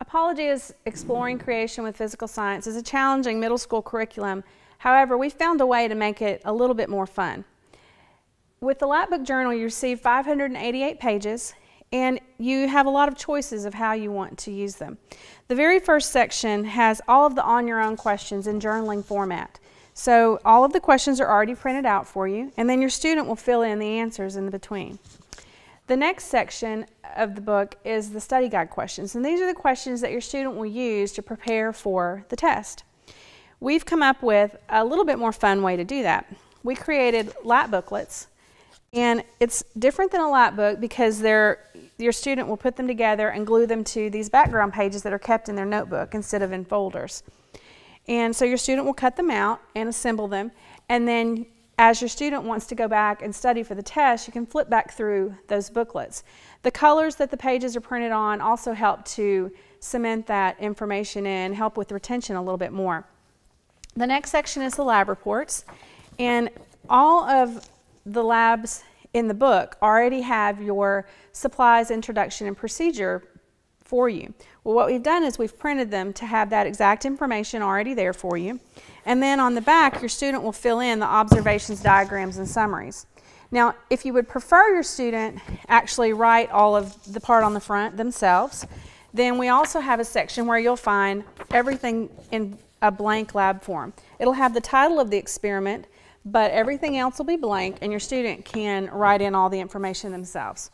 Apologia's Exploring Creation with Physical Science is a challenging middle school curriculum. However, we found a way to make it a little bit more fun. With the Lapbook Journal, you receive 588 pages and you have a lot of choices of how you want to use them. The very first section has all of the on your own questions in journaling format. So all of the questions are already printed out for you, and then your student will fill in the answers in the between. The next section of the book is the study guide questions, and these are the questions that your student will use to prepare for the test. We've come up with a little bit more fun way to do that. We created lap booklets, and it's different than a lap book because they're, your student will put them together and glue them to these background pages that are kept in their notebook instead of in folders. And so your student will cut them out and assemble them, and then as your student wants to go back and study for the test, you can flip back through those booklets. The colors that the pages are printed on also help to cement that information in, help with retention a little bit more. The next section is the lab reports, and all of the labs in the book already have your supplies, introduction, and procedure for you. Well, what we've done is we've printed them to have that exact information already there for you. And then on the back, your student will fill in the observations, diagrams, and summaries. Now, if you would prefer your student actually write all of the part on the front themselves, then we also have a section where you'll find everything in a blank lab form. It'll have the title of the experiment, but everything else will be blank and your student can write in all the information themselves.